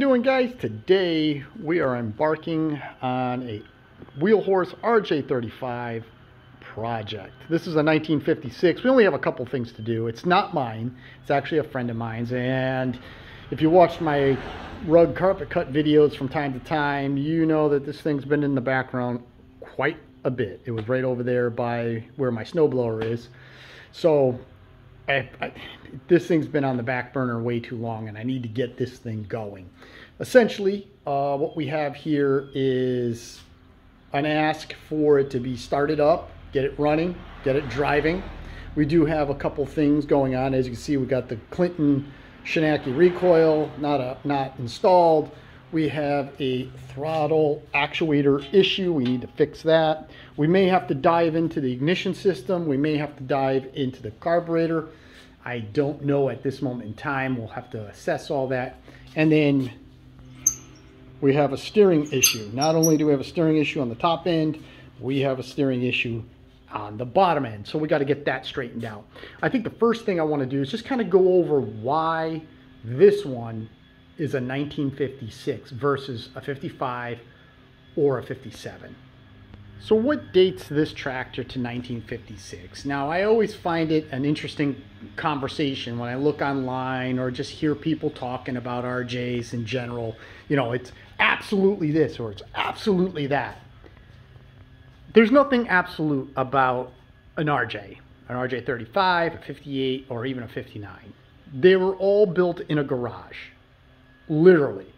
Doing guys? Today we are embarking on a Wheel Horse RJ35 project. This is a 1956. We only have a couple things to do. It's not mine. It's actually a friend of mine's and if you watched my rug carpet cut videos from time to time, you know that this thing's been in the background quite a bit. It was right over there by where my snowblower is. So I, I, this thing's been on the back burner way too long and I need to get this thing going. Essentially, uh, what we have here is an ask for it to be started up, get it running, get it driving. We do have a couple things going on. As you can see, we got the Clinton Shinaki recoil, not, a, not installed. We have a throttle actuator issue. We need to fix that. We may have to dive into the ignition system. We may have to dive into the carburetor. I don't know at this moment in time. We'll have to assess all that. And then we have a steering issue. Not only do we have a steering issue on the top end, we have a steering issue on the bottom end. So we got to get that straightened out. I think the first thing I want to do is just kind of go over why this one is a 1956 versus a 55 or a 57. So what dates this tractor to 1956? Now I always find it an interesting conversation when I look online or just hear people talking about RJs in general. You know, it's absolutely this or it's absolutely that. There's nothing absolute about an RJ, an RJ 35, a 58, or even a 59. They were all built in a garage, literally.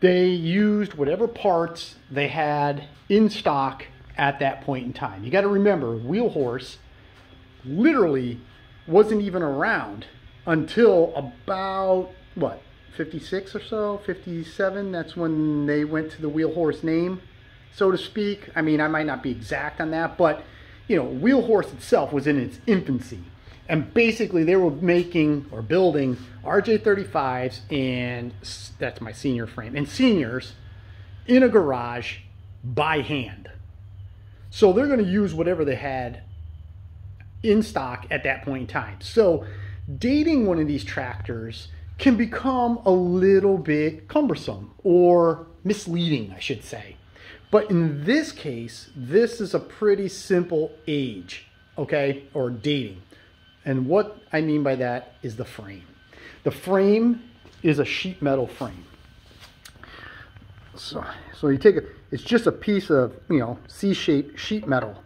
They used whatever parts they had in stock at that point in time. You got to remember, Wheel Horse literally wasn't even around until about what 56 or so 57 that's when they went to the wheel horse name so to speak. I mean i might not be exact on that but you know wheel horse itself was in its infancy. And basically they were making or building rj35s and that's my senior frame and seniors in a garage by hand. So they're going to use whatever they had in stock at that point in time. So dating one of these tractors can become a little bit cumbersome or misleading, I should say. But in this case, this is a pretty simple age, okay, or dating. And what I mean by that is the frame. The frame is a sheet metal frame. So, so you take it, it's just a piece of, you know, C-shaped sheet metal.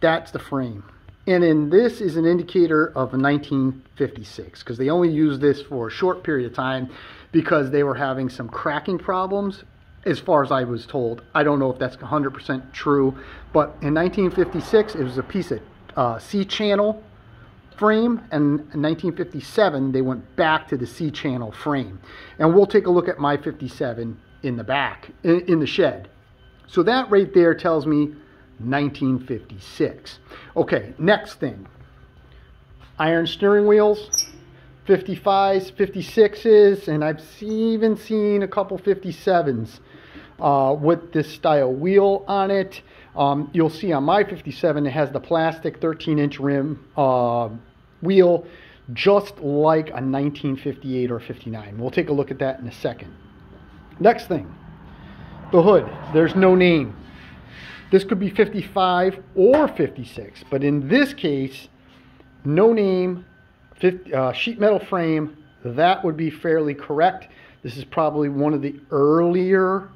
That's the frame. And then this is an indicator of 1956 because they only used this for a short period of time because they were having some cracking problems as far as I was told. I don't know if that's 100% true, but in 1956 it was a piece of uh, C-channel frame and in 1957 they went back to the C-channel frame. And we'll take a look at my 57 in the back, in, in the shed. So that right there tells me 1956. Okay, next thing. Iron steering wheels, 55s, 56s, and I've even seen a couple 57s uh, with this style wheel on it. Um, you'll see on my 57 it has the plastic 13 inch rim uh, wheel just like a 1958 or 59. We'll take a look at that in a second. Next thing, the hood. There's no name. This could be 55 or 56, but in this case, no name, 50, uh, sheet metal frame, that would be fairly correct. This is probably one of the earlier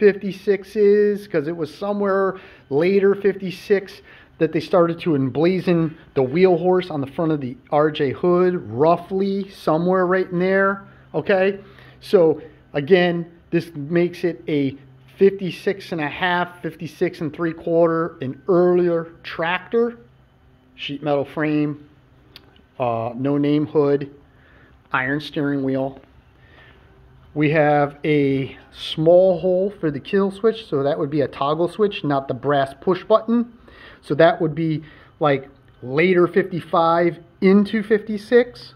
56s because it was somewhere later 56 that they started to emblazon the wheel horse on the front of the RJ hood, roughly somewhere right in there. Okay, so again, this makes it a 56 and a half, 56 and three quarter, an earlier tractor, sheet metal frame, uh, no name hood, iron steering wheel. We have a small hole for the kill switch, so that would be a toggle switch, not the brass push button. So that would be like later 55 into 56.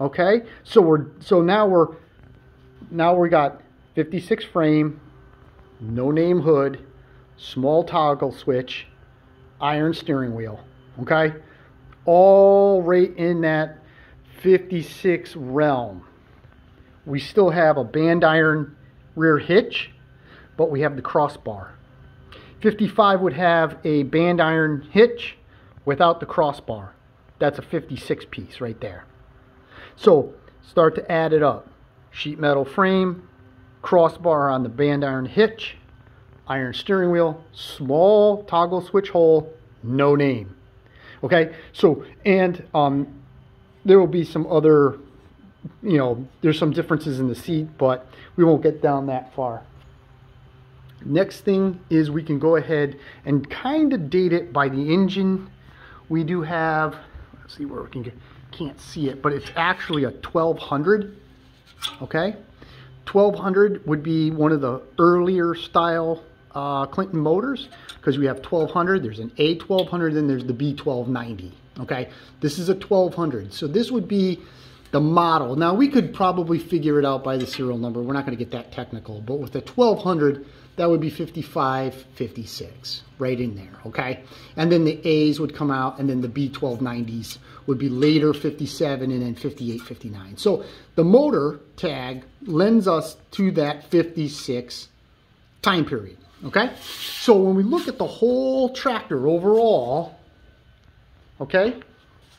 Okay, so we're so now we're now we got 56 frame, no name hood, small toggle switch, iron steering wheel. Okay? All right in that 56 realm. we still have a band iron rear hitch, but we have the crossbar. 55 would have a band iron hitch without the crossbar. That's a 56 piece right there. So start to add it up. Sheet metal frame, crossbar on the band iron hitch, iron steering wheel, small toggle switch hole, no name. Okay, so and um, there will be some other, you know, there's some differences in the seat, but we won't get down that far. Next thing is we can go ahead and kind of date it by the engine. We do have, let's see where we can get, can't see it, but it's actually a 1200, okay? 1200 would be one of the earlier style uh, Clinton motors because we have 1200, there's an A1200, then there's the B1290, okay? This is a 1200, so this would be the model. Now we could probably figure it out by the serial number. We're not gonna get that technical, but with the 1200, that would be 55, 56, right in there, okay? And then the A's would come out, and then the B1290s would be later 57 and then 58, 59. So the motor tag lends us to that 56 time period, okay? So when we look at the whole tractor overall, okay,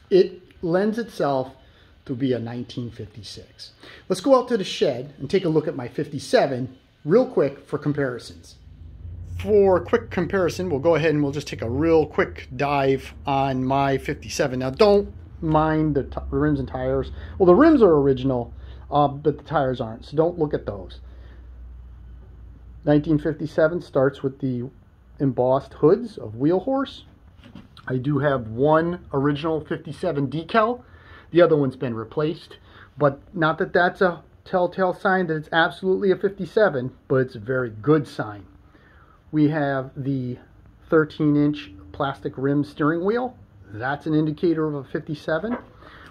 it lends itself to be a 1956. Let's go out to the shed and take a look at my 57 real quick for comparisons. For quick comparison, we'll go ahead and we'll just take a real quick dive on my 57. Now, don't mind the, the rims and tires. Well, the rims are original, uh, but the tires aren't, so don't look at those. 1957 starts with the embossed hoods of Wheel Horse. I do have one original 57 decal. The other one's been replaced, but not that that's a telltale sign that it's absolutely a 57, but it's a very good sign. We have the 13 inch plastic rim steering wheel. That's an indicator of a 57.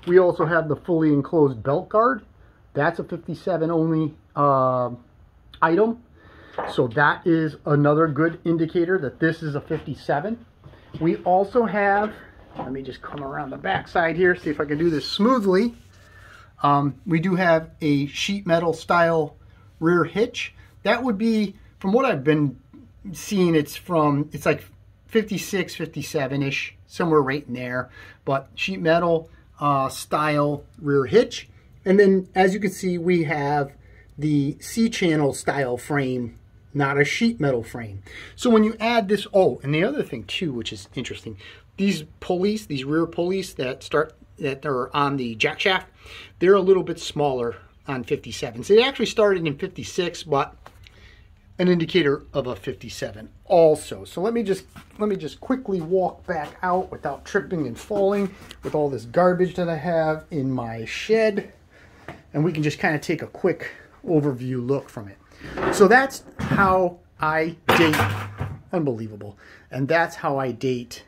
We also have the fully enclosed belt guard. That's a 57 only uh, item. So that is another good indicator that this is a 57. We also have, let me just come around the back side here, see if I can do this smoothly. Um, we do have a sheet metal style rear hitch. That would be, from what I've been seeing, it's from, it's like 56, 57-ish, somewhere right in there. But sheet metal uh, style rear hitch. And then, as you can see, we have the C-channel style frame, not a sheet metal frame. So when you add this, oh, and the other thing too, which is interesting, these pulleys, these rear pulleys that start that are on the jack shaft, they're a little bit smaller on 57. So it actually started in 56, but an indicator of a 57 also. So let me just let me just quickly walk back out without tripping and falling with all this garbage that I have in my shed. And we can just kind of take a quick overview look from it. So that's how I date unbelievable. And that's how I date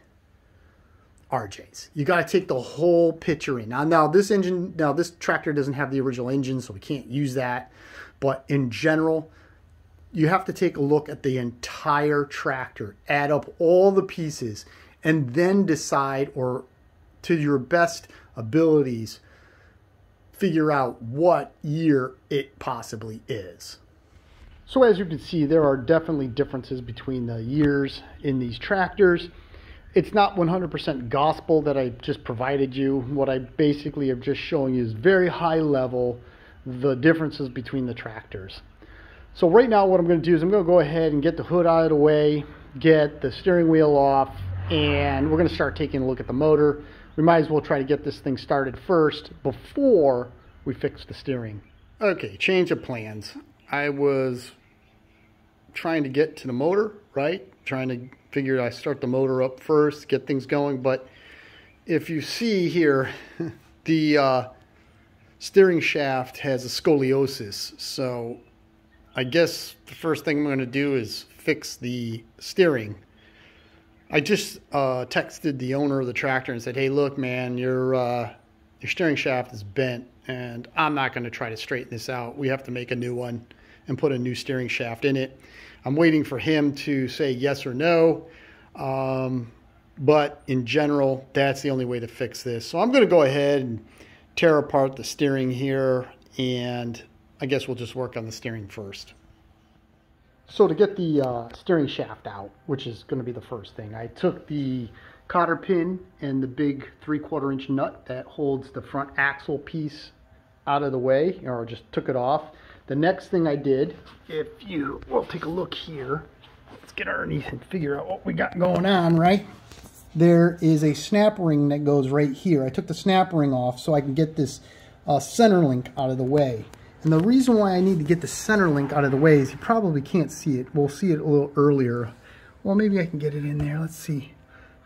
RJs. You got to take the whole picture in. Now, now this engine, now this tractor doesn't have the original engine, so we can't use that. But in general, you have to take a look at the entire tractor, add up all the pieces, and then decide, or to your best abilities, figure out what year it possibly is. So as you can see, there are definitely differences between the years in these tractors it's not 100% gospel that I just provided you. What I basically have just showing you is very high level the differences between the tractors. So right now what I'm going to do is I'm going to go ahead and get the hood out of the way, get the steering wheel off, and we're going to start taking a look at the motor. We might as well try to get this thing started first before we fix the steering. Okay, change of plans. I was trying to get to the motor, right? Trying to figure I start the motor up first, get things going. But if you see here, the uh, steering shaft has a scoliosis. So I guess the first thing I'm going to do is fix the steering. I just uh, texted the owner of the tractor and said, hey, look, man, your, uh, your steering shaft is bent and I'm not going to try to straighten this out. We have to make a new one and put a new steering shaft in it. I'm waiting for him to say yes or no. Um, but in general, that's the only way to fix this. So I'm going to go ahead and tear apart the steering here and I guess we'll just work on the steering first. So to get the uh, steering shaft out, which is going to be the first thing, I took the cotter pin and the big three quarter inch nut that holds the front axle piece out of the way, or just took it off. The next thing I did, if you will take a look here, let's get underneath and figure out what we got going on, right? There is a snap ring that goes right here. I took the snap ring off so I can get this uh, center link out of the way. And the reason why I need to get the center link out of the way is you probably can't see it. We'll see it a little earlier. Well, maybe I can get it in there. Let's see.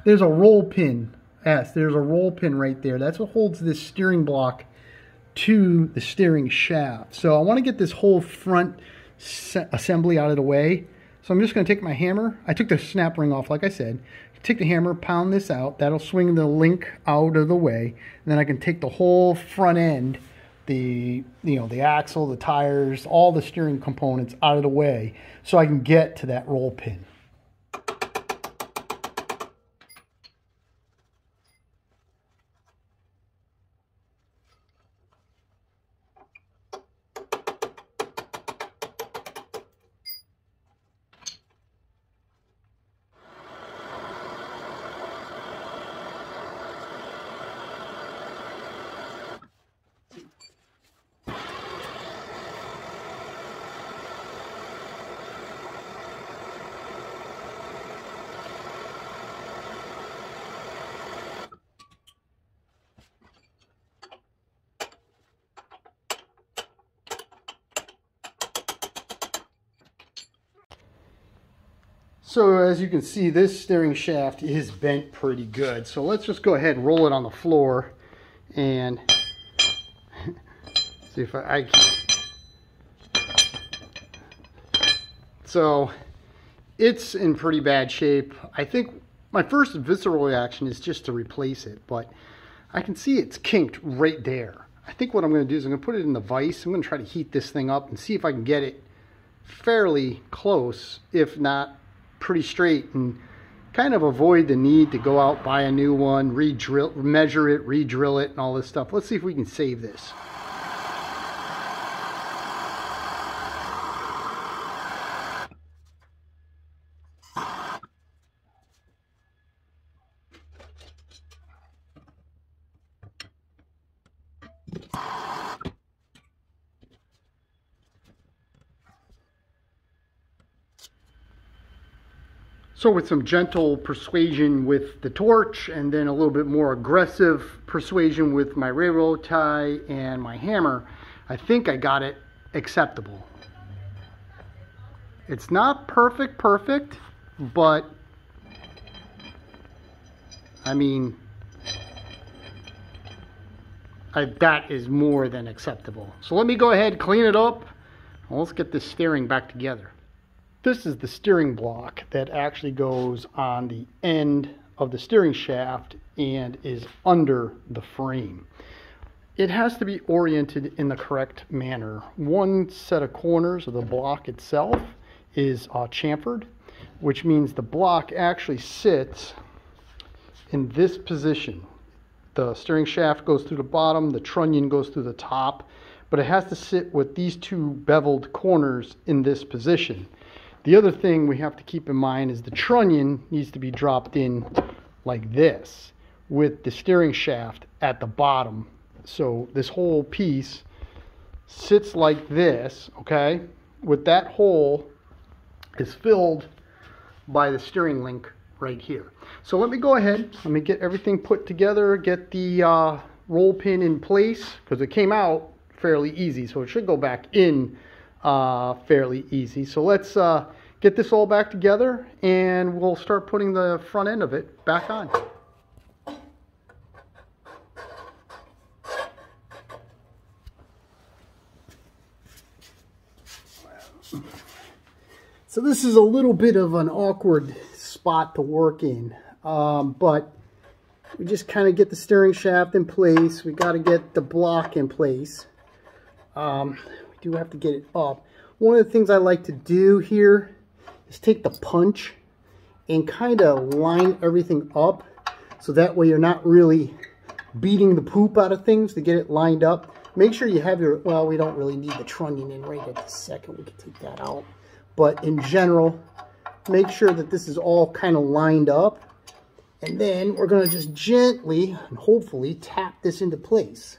There's a roll pin. Yes, there's a roll pin right there. That's what holds this steering block to the steering shaft. So I want to get this whole front assembly out of the way. So I'm just going to take my hammer. I took the snap ring off, like I said. Take the hammer, pound this out. That'll swing the link out of the way. And then I can take the whole front end the you know the axle, the tires, all the steering components out of the way so I can get to that roll pin. So as you can see, this steering shaft is bent pretty good. So let's just go ahead and roll it on the floor and see if I, I can. So it's in pretty bad shape. I think my first visceral reaction is just to replace it, but I can see it's kinked right there. I think what I'm going to do is I'm going to put it in the vise. I'm going to try to heat this thing up and see if I can get it fairly close, if not pretty straight and kind of avoid the need to go out, buy a new one, re-drill, measure it, re-drill it, and all this stuff. Let's see if we can save this. So with some gentle persuasion with the torch and then a little bit more aggressive persuasion with my railroad tie and my hammer, I think I got it acceptable. It's not perfect, perfect, but I mean, I, that is more than acceptable. So let me go ahead, clean it up, and let's get this steering back together. This is the steering block that actually goes on the end of the steering shaft and is under the frame. It has to be oriented in the correct manner. One set of corners of the block itself is uh, chamfered, which means the block actually sits in this position. The steering shaft goes through the bottom, the trunnion goes through the top, but it has to sit with these two beveled corners in this position. The other thing we have to keep in mind is the trunnion needs to be dropped in like this with the steering shaft at the bottom. So this whole piece sits like this, okay? With that hole is filled by the steering link right here. So let me go ahead, let me get everything put together, get the uh, roll pin in place, because it came out fairly easy, so it should go back in uh, fairly easy. So let's uh, get this all back together and we'll start putting the front end of it back on. So this is a little bit of an awkward spot to work in, um, but we just kind of get the steering shaft in place. We got to get the block in place. Um, we do have to get it up. One of the things I like to do here is take the punch and kind of line everything up so that way you're not really beating the poop out of things to get it lined up. make sure you have your, well, we don't really need the trunnion in right at the second. We can take that out. But in general, make sure that this is all kind of lined up. And then we're going to just gently and hopefully tap this into place.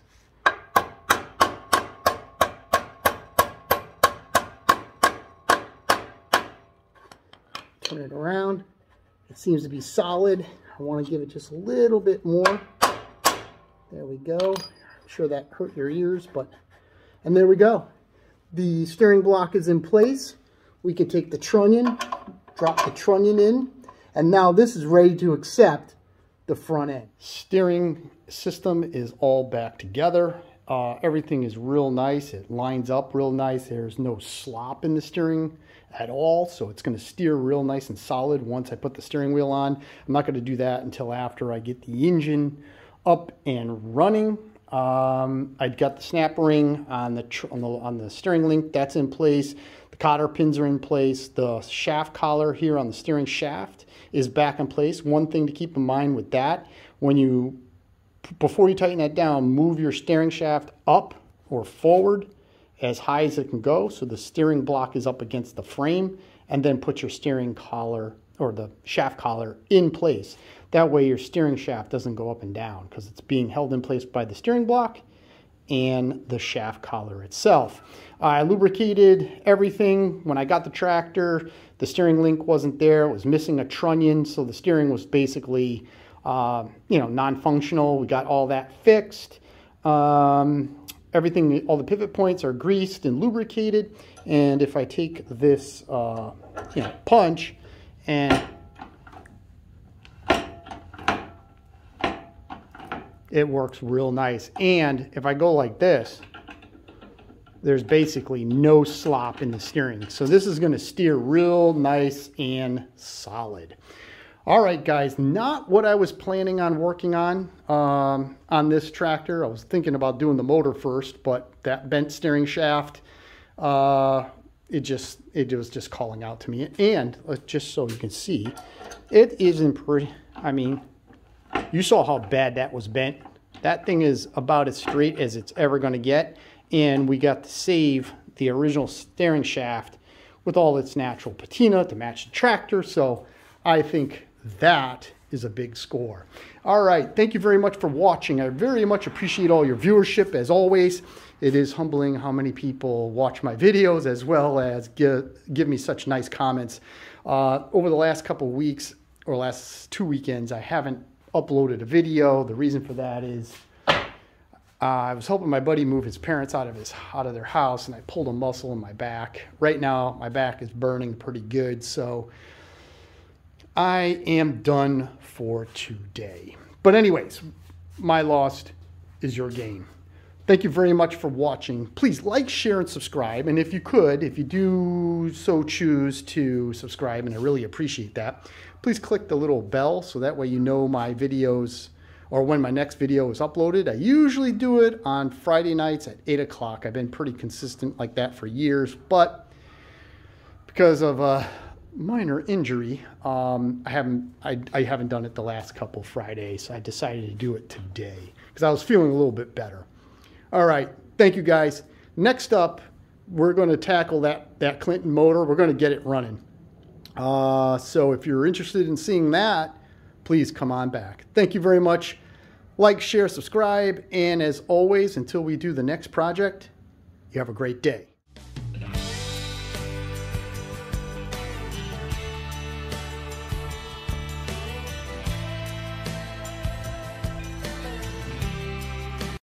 Turn it around. It seems to be solid. I want to give it just a little bit more. There we go. I'm sure that hurt your ears, but, and there we go. The steering block is in place. We can take the trunnion, drop the trunnion in, and now this is ready to accept the front end. Steering system is all back together. Uh, everything is real nice. It lines up real nice. There's no slop in the steering at all. So it's going to steer real nice and solid once I put the steering wheel on. I'm not going to do that until after I get the engine up and running. Um, I've got the snap ring on the, on the on the steering link. That's in place. The cotter pins are in place. The shaft collar here on the steering shaft is back in place. One thing to keep in mind with that, when you before you tighten that down, move your steering shaft up or forward as high as it can go so the steering block is up against the frame and then put your steering collar or the shaft collar in place. That way your steering shaft doesn't go up and down because it's being held in place by the steering block and the shaft collar itself. I lubricated everything. When I got the tractor, the steering link wasn't there. It was missing a trunnion, so the steering was basically uh, you know, non-functional. We got all that fixed. Um, everything, all the pivot points are greased and lubricated. And if I take this, uh, you know, punch and it works real nice. And if I go like this, there's basically no slop in the steering. So this is going to steer real nice and solid. All right, guys, not what I was planning on working on um, on this tractor. I was thinking about doing the motor first, but that bent steering shaft, uh, it just it was just calling out to me. And uh, just so you can see, it isn't pretty. I mean, you saw how bad that was bent. That thing is about as straight as it's ever going to get. And we got to save the original steering shaft with all its natural patina to match the tractor. So I think that is a big score. All right, thank you very much for watching. I very much appreciate all your viewership as always. It is humbling how many people watch my videos as well as give, give me such nice comments. Uh, over the last couple weeks or last two weekends, I haven't uploaded a video. The reason for that is uh, I was helping my buddy move his parents out of his out of their house, and I pulled a muscle in my back. Right now, my back is burning pretty good, so I am done for today. But anyways, my lost is your gain. Thank you very much for watching. Please like, share, and subscribe. And if you could, if you do so choose to subscribe, and I really appreciate that, please click the little bell so that way you know my videos or when my next video is uploaded. I usually do it on Friday nights at 8 o'clock. I've been pretty consistent like that for years, but because of uh, minor injury. Um, I haven't I, I haven't done it the last couple Fridays. So I decided to do it today because I was feeling a little bit better. All right, thank you guys. Next up, we're going to tackle that that Clinton motor. We're going to get it running. Uh, so if you're interested in seeing that, please come on back. Thank you very much. Like, share, subscribe, and as always, until we do the next project, you have a great day.